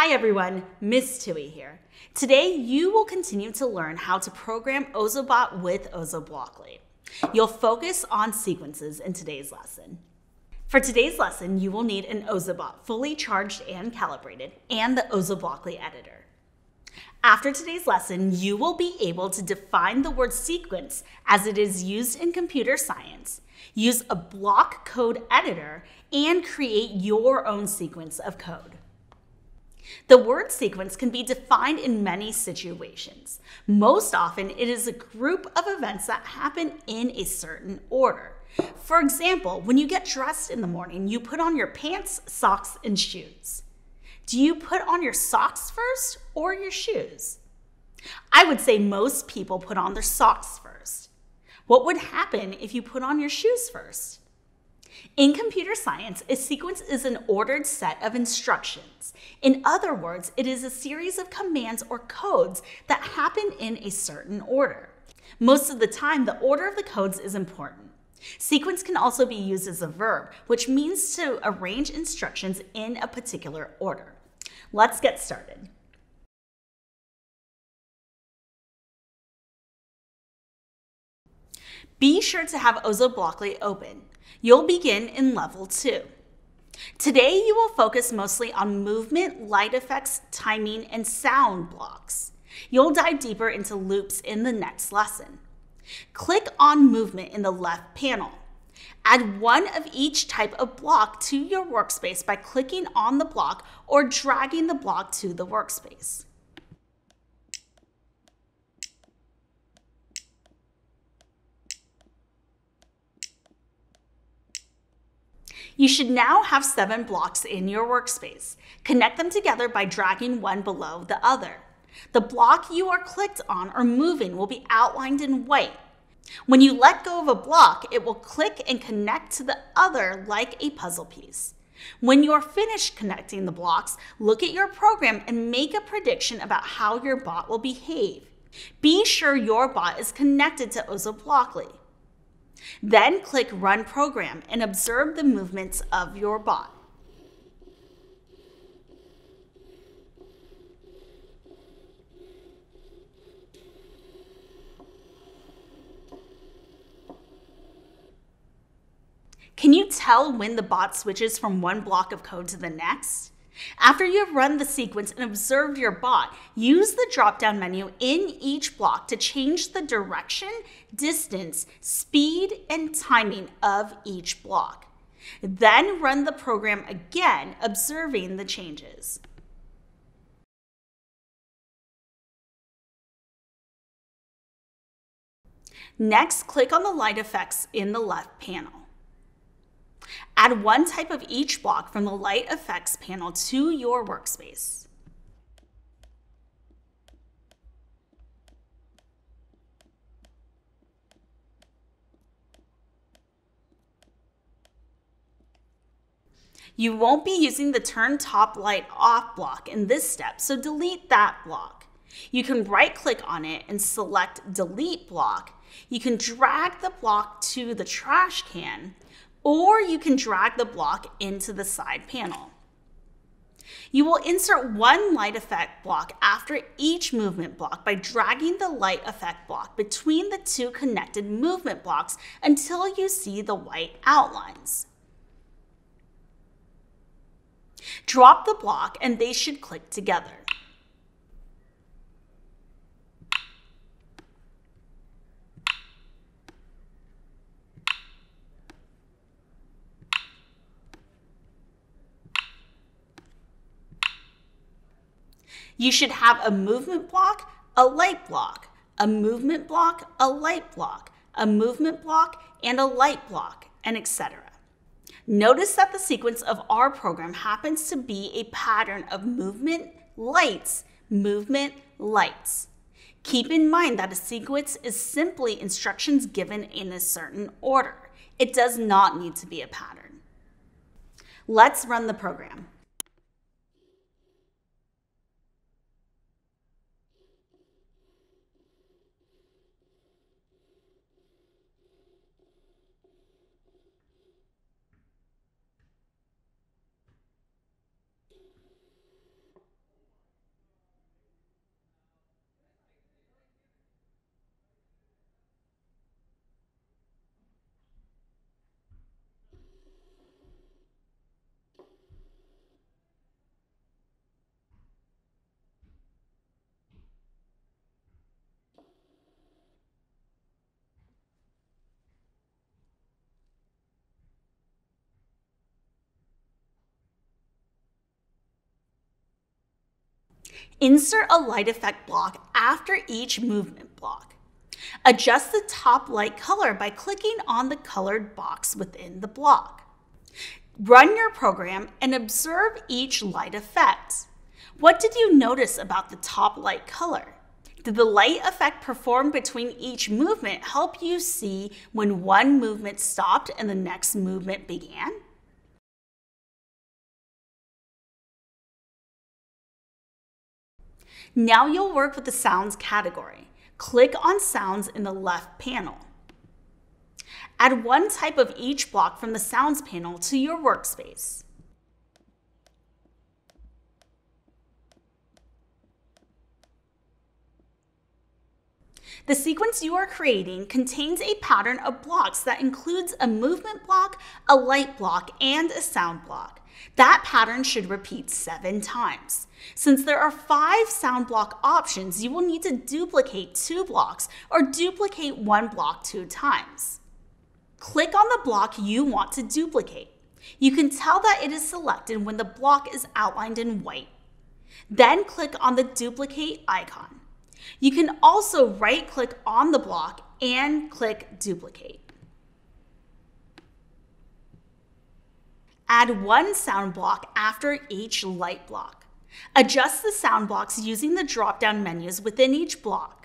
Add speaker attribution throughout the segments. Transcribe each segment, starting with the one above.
Speaker 1: Hi everyone, Miss Tui here. Today you will continue to learn how to program Ozobot with Ozoblockly. You'll focus on sequences in today's lesson. For today's lesson, you will need an Ozobot fully charged and calibrated and the Ozoblockly editor. After today's lesson, you will be able to define the word sequence as it is used in computer science, use a block code editor, and create your own sequence of code. The word sequence can be defined in many situations. Most often, it is a group of events that happen in a certain order. For example, when you get dressed in the morning, you put on your pants, socks, and shoes. Do you put on your socks first or your shoes? I would say most people put on their socks first. What would happen if you put on your shoes first? In computer science, a sequence is an ordered set of instructions. In other words, it is a series of commands or codes that happen in a certain order. Most of the time, the order of the codes is important. Sequence can also be used as a verb, which means to arrange instructions in a particular order. Let's get started. Be sure to have Ozoblockly open. You'll begin in level two. Today, you will focus mostly on movement, light effects, timing, and sound blocks. You'll dive deeper into loops in the next lesson. Click on movement in the left panel. Add one of each type of block to your workspace by clicking on the block or dragging the block to the workspace. You should now have seven blocks in your workspace. Connect them together by dragging one below the other. The block you are clicked on or moving will be outlined in white. When you let go of a block, it will click and connect to the other like a puzzle piece. When you're finished connecting the blocks, look at your program and make a prediction about how your bot will behave. Be sure your bot is connected to Ozoblockly. Then click Run Program and observe the movements of your bot. Can you tell when the bot switches from one block of code to the next? After you have run the sequence and observed your bot, use the drop-down menu in each block to change the direction, distance, speed, and timing of each block. Then run the program again, observing the changes. Next, click on the light effects in the left panel. Add one type of each block from the Light Effects panel to your workspace. You won't be using the turn top light off block in this step, so delete that block. You can right click on it and select delete block. You can drag the block to the trash can or you can drag the block into the side panel. You will insert one light effect block after each movement block by dragging the light effect block between the two connected movement blocks until you see the white outlines. Drop the block and they should click together. You should have a movement block, a light block, a movement block, a light block, a movement block, and a light block, and etc. Notice that the sequence of our program happens to be a pattern of movement, lights, movement, lights. Keep in mind that a sequence is simply instructions given in a certain order. It does not need to be a pattern. Let's run the program. Insert a light effect block after each movement block. Adjust the top light color by clicking on the colored box within the block. Run your program and observe each light effect. What did you notice about the top light color? Did the light effect performed between each movement help you see when one movement stopped and the next movement began? Now you'll work with the sounds category. Click on sounds in the left panel. Add one type of each block from the sounds panel to your workspace. The sequence you are creating contains a pattern of blocks that includes a movement block, a light block, and a sound block. That pattern should repeat seven times. Since there are five sound block options, you will need to duplicate two blocks or duplicate one block two times. Click on the block you want to duplicate. You can tell that it is selected when the block is outlined in white. Then click on the duplicate icon. You can also right click on the block and click duplicate. Add one sound block after each light block. Adjust the sound blocks using the drop-down menus within each block.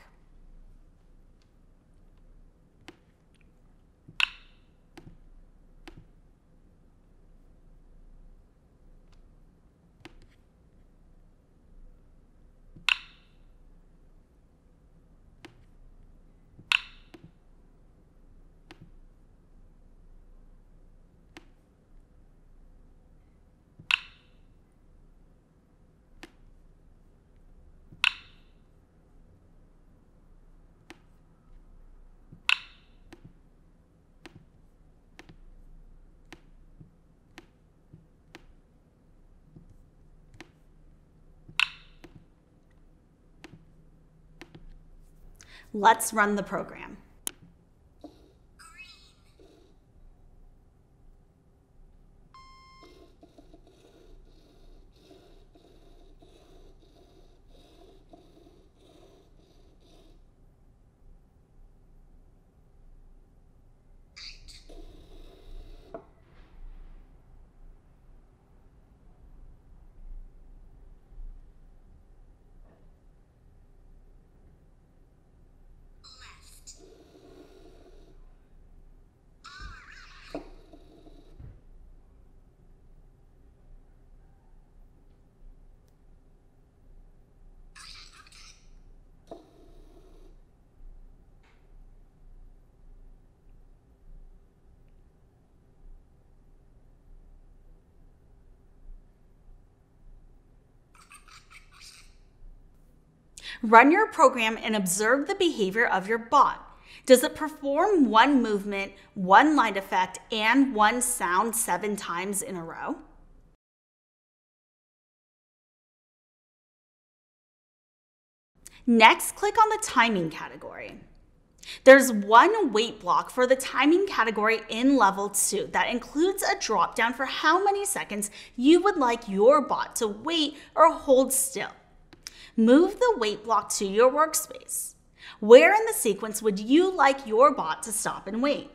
Speaker 1: Let's run the program. Run your program and observe the behavior of your bot. Does it perform one movement, one light effect, and one sound seven times in a row? Next, click on the timing category. There's one wait block for the timing category in level 2 that includes a drop down for how many seconds you would like your bot to wait or hold still. Move the wait block to your workspace. Where in the sequence would you like your bot to stop and wait?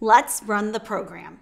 Speaker 1: Let's run the program.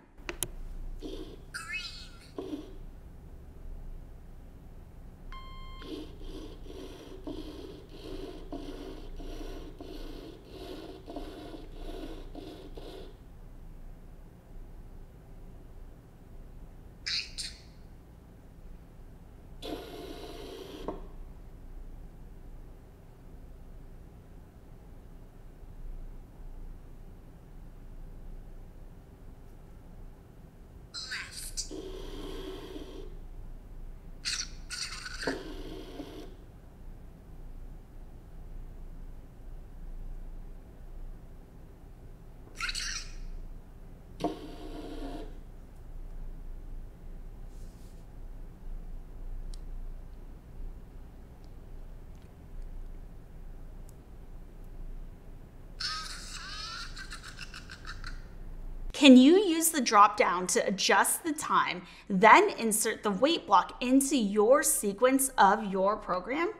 Speaker 1: Can you use the drop down to adjust the time, then insert the wait block into your sequence of your program.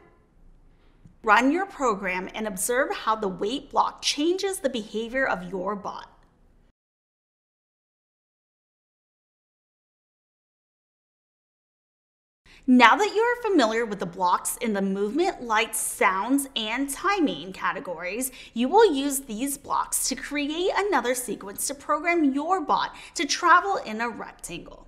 Speaker 1: Run your program and observe how the wait block changes the behavior of your bot. Now that you are familiar with the blocks in the movement, light, sounds, and timing categories, you will use these blocks to create another sequence to program your bot to travel in a rectangle.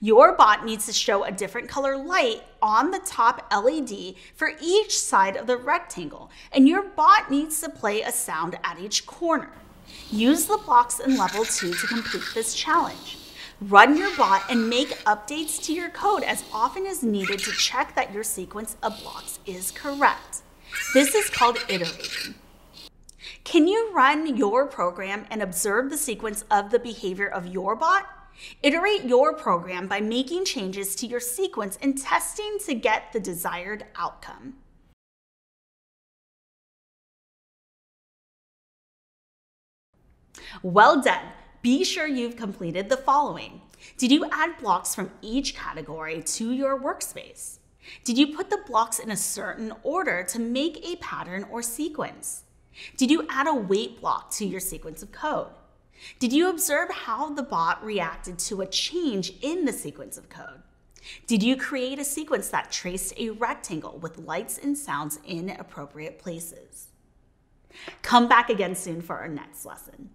Speaker 1: Your bot needs to show a different color light on the top LED for each side of the rectangle, and your bot needs to play a sound at each corner. Use the blocks in level 2 to complete this challenge. Run your bot and make updates to your code as often as needed to check that your sequence of blocks is correct. This is called iterating. Can you run your program and observe the sequence of the behavior of your bot? Iterate your program by making changes to your sequence and testing to get the desired outcome. Well done. Be sure you've completed the following. Did you add blocks from each category to your workspace? Did you put the blocks in a certain order to make a pattern or sequence? Did you add a wait block to your sequence of code? Did you observe how the bot reacted to a change in the sequence of code? Did you create a sequence that traced a rectangle with lights and sounds in appropriate places? Come back again soon for our next lesson.